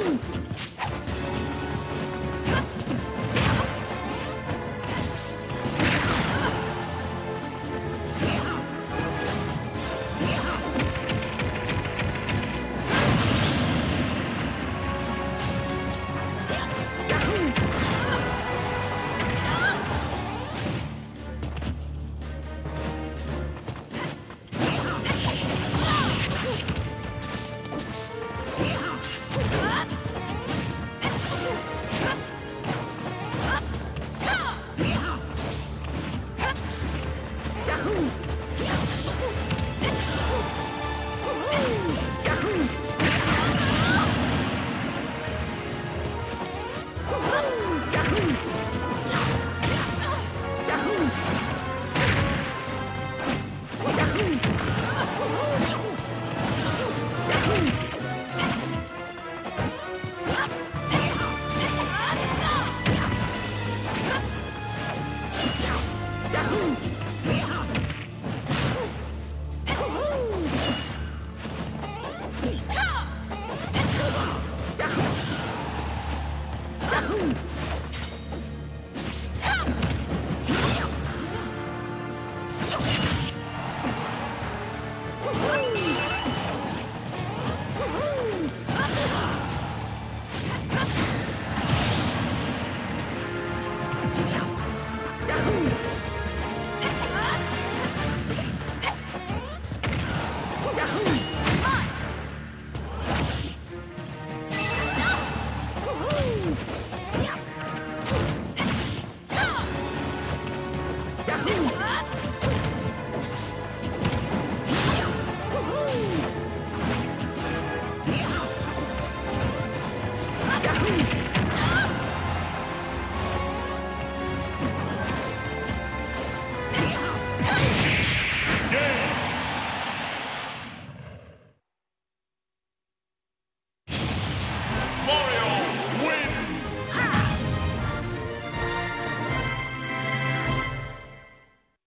Mm-hmm. Thank you.